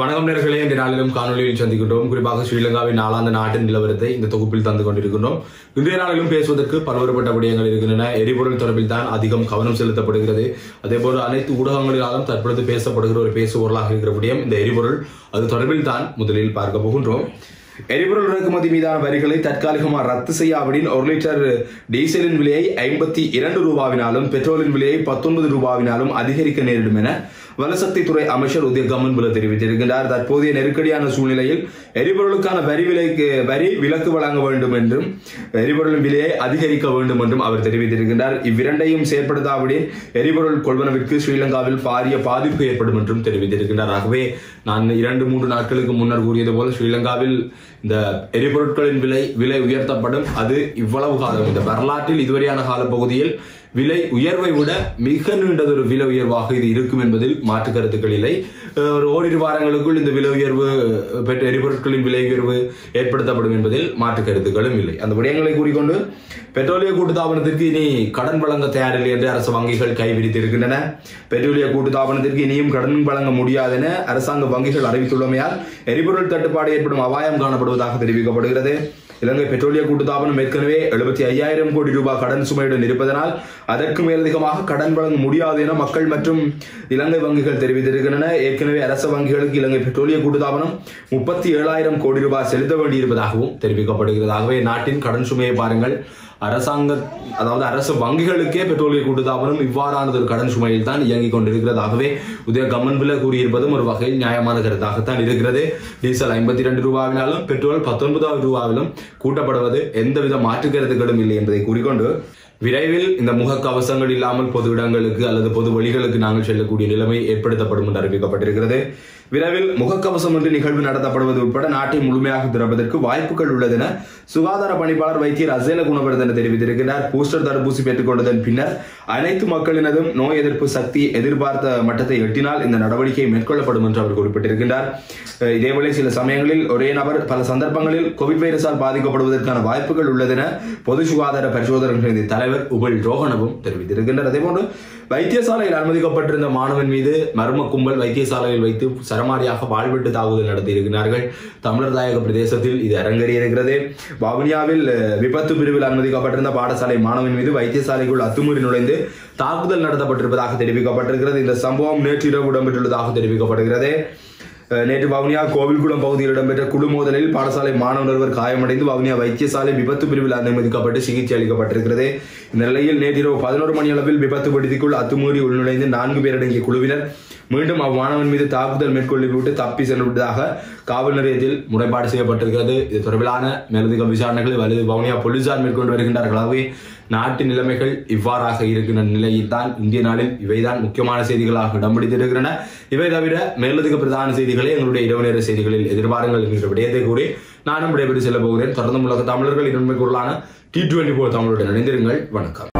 வணக்கம் நேர்களே இந்த நாளிலும் காணொலியில் சந்திக்கின்றோம். குறிப்பாக ஸ்ரீலங்காவின் நாளாந்த நாட்டின் நிலவரத்தை இந்த தொகுப்பில் தந்து கொண்டிருக்கின்றோம். இன்றைய நாளிலும் பேசுவதற்கு பல்வேறுபட்ட விடயங்கள் இருக்கின்றன. எரிபொருள் தொடர்பில் தான் அதிகம் கவனம் செலுத்தப்படுகிறது. அதேபோல் அனைத்து ஊடகங்களிலாலும் தற்பொழுது பேசப்படுகிற ஒரு பேசுபொருளாக இருக்கிற விடயம் இந்த எரிபொருள். அது தொடர்பில் தான் முதலில் பார்க்க போகின்றோம். எரிபொருள் இறக்குமதி மீதான வரிகளை தற்காலிகமாக ரத்து செய்யாவிடின் ஒரு லிட்டர் டீசலின் விலையை ஐம்பத்தி இரண்டு ரூபாவினாலும் பெட்ரோலின் விலையை பத்தொன்பது ரூபாவினாலும் அதிகரிக்க நேரிடும் என வலசக்தி துறை அமைச்சர் உதய கமன்புல தெரிவித்திருக்கின்றார். தற்போதைய நெருக்கடியான சூழ்நிலையில் எரிபொருளுக்கான வரி விலைக்கு வரி விலக்கு வழங்க வேண்டும் என்றும் எரிபொருளின் விலையை அதிகரிக்க வேண்டும் என்றும் அவர் தெரிவித்திருக்கின்றார். இவ்விரண்டையும் செயற்படுத்தாவிடின் எரிபொருள் கொள்வனவிற்கு ஸ்ரீலங்காவில் பாரிய பாதிப்பு ஏற்படும் என்றும் தெரிவித்திருக்கின்றார். ஆகவே நான் இரண்டு மூன்று நாட்களுக்கு முன்னர் கூறியது போல ஸ்ரீலங்காவில் இந்த எரிபொருட்களின் விலை விலை உயர்த்தப்படும். அது இவ்வளவு காலம். இந்த வரலாற்றில் இதுவரையான கால பகுதியில் விலை உயர்வை விட மிக நீண்டதொரு விலை உயர்வாக இது இருக்கும் என்பதில் மாற்று கருத்துக்கள் இல்லை. ஒரு ஓரிரு வாரங்களுக்குள் இந்த விலை உயர்வு பெற்ற எரிபொருட்களின் விலை உயர்வு ஏற்படுத்தப்படும் என்பதில் மாற்று கருத்துக்களும் இல்லை. அந்த விடயங்களை கூறிக்கொண்டு பெட்ரோலிய கூட்டுத்தாபனத்திற்கு இனி கடன் வழங்க தயாரில்லை என்று அரசு வங்கிகள் கைவிரித்திருக்கின்றன பெட்ரோலிய கூட்டுத்தாபனத்திற்கு இனியும் கடன் வழங்க முடியாது என அரசாங்க வங்கிகள் அறிவித்துள்ளமையால் எரிபொருள் தட்டுப்பாடு ஏற்படும் அபாயம் காணப்படுவதாக தெரிவிக்கப்படுகிறது. இலங்கை பெட்ரோலிய கூட்டுத்தாபனம் ஏற்கனவே எழுபத்தி ஐயாயிரம் கோடி ரூபாய் கடன் சுமையுடன் இருப்பதனால் அதற்கு மேலதிகமாக கடன் வழங்க முடியாது என மக்கள் மற்றும் இலங்கை வங்கிகள் தெரிவித்திருக்கின்றன. ஏற்கனவே அரசு வங்கிகளுக்கு இலங்கை பெட்ரோலிய கூட்டுத்தாபனம் முப்பத்தி ஏழாயிரம் கோடி ரூபாய் செலுத்த வேண்டியிருப்பதாகவும் தெரிவிக்கப்படுகிறது ஆகவே நாட்டின் கடன் சுமையை பாருங்கள். அரசாங்க அதாவது அரசு வங்கிகளுக்கே பெட்ரோலிய கூட்டுத்தாபனம் இவ்வாறானது ஒரு கடன் சுமையில் தான் இயங்கிக் கொண்டிருக்கிறதாகவே உதய கமன்பில கூறியிருப்பதும் ஒரு வகையில் நியாயமான கருத்தாகத்தான் இருக்கிறது. டீசல் ஐம்பத்தி ரெண்டு ரூபாவினாலும் பெட்ரோல் பத்தொன்பதாவது ரூபாவிலும் கூட்டப்படுவது எந்தவித மாற்று கருத்துக்களும் இல்லை என்பதை கூறிக்கொண்டு விரைவில் இந்த முகக்கவசங்கள் இல்லாமல் பொது இடங்களுக்கு அல்லது பொது வழிகளுக்கு நாங்கள் செல்லக்கூடிய நிலைமை ஏற்படுத்தப்படும் என்று அறிவிக்கப்பட்டிருக்கிறது. விரைவில் முகக்கவசம் என்று நிகழ்வு நடத்தப்படுவது உட்பட நாட்டை முழுமையாக திறப்பதற்கு வாய்ப்புகள் உள்ளது என சுகாதார பணிப்பாளர் வைத்தியர் அசேல குணவர்தன தெரிவித்திருக்கிறார். பூஸ்டர் தடுப்பூசி பெற்றுக் கொண்டதன் பின்னர் அனைத்து மக்களினதும் நோய் எதிர்ப்பு சக்தி எதிர்பார்த்த மட்டத்தை எட்டினால் இந்த நடவடிக்கை மேற்கொள்ளப்படும் என்று அவர் குறிப்பிட்டிருக்கின்றார். இதேபோல இதேவேளை சில சமயங்களில் ஒரே நபர் பல சந்தர்ப்பங்களில் கோவிட் வைரஸால் பாதிக்கப்படுவதற்கான வாய்ப்புகள் உள்ளதென பொது சுகாதார பரிசோதனைகளின் தலைவர் உபல் ரோஹனவும் தெரிவித்திருக்கின்றார் அதேபோன்று வைத்தியசாலையில் அனுமதிக்கப்பட்டிருந்த மாணவன் மீது மர்ம கும்பல் வைத்தியசாலையில் வைத்து சரமாரியாக வாழ்விட்டு தாக்குதல் நடத்தியிருக்கிறார்கள். தமிழர் தாயக பிரதேசத்தில் இது அரங்கேறியிருக்கிறது. வவுனியாவில் விபத்து பிரிவில் அனுமதிக்கப்பட்டிருந்த பாடசாலை மாணவன் மீது வைத்தியசாலைக்குள் அத்துமீறி நுழைந்து தாக்குதல் நடத்தப்பட்டிருப்பதாக தெரிவிக்கப்பட்டிருக்கிறது. இந்த சம்பவம் நேற்றிரவு இடம்பெற்றுள்ளதாக தெரிவிக்கப்படுகிறது. நேற்று வவுனியா கோவில்குளம் பகுதியில் இடம்பெற்ற குழு மோதலில் பாடசாலை மாணவர் ஒருவர் காயமடைந்து வவுனியா வைத்தியசாலை விபத்து பிரிவில் அனுமதிக்கப்பட்டு சிகிச்சை அளிக்கப்பட்டிருக்கிறது. இந்த நிலையில் நேற்றிரவு பதினோரு மணி அளவில் விபத்து விடுதிக்குள் அத்துமீறி உள்நுழைந்து நான்கு பேரடங்கிய குழுவினர் மீண்டும் அவ்வாணவன் மீது தாக்குதல் மேற்கொள்ளிவிட்டு தப்பி சென்றுவிட்டதாக காவல் நிலையத்தில் முறைப்பாடு செய்யப்பட்டிருக்கிறது. இது தொடர்பிலான மேலதிக விசாரணைகளை வலது வவுனியா போலீசார் மேற்கொண்டு வருகின்றார்கள். ஆகவே நாட்டு நிலைமைகள் இவ்வாறாக இருக்கின்ற நிலையில் தான் இந்திய நாளில் இவைதான் முக்கியமான செய்திகளாக இடம் பிடித்திருக்கின்றன. இவை தவிர மேலதிக பிரதான செய்திகளை எங்களுடைய இரவு நேர செய்திகளில் எதிர்பாருங்கள் என்கிற விடயத்தை கூறி நானும் விடைபெற்று செல்ல போகிறேன். தொடர்ந்து உலக தமிழர்கள் இன்மைக்குள்ளான டி டுவெண்டி போர் தமிழுடன் இணைந்திருங்கள். வணக்கம்.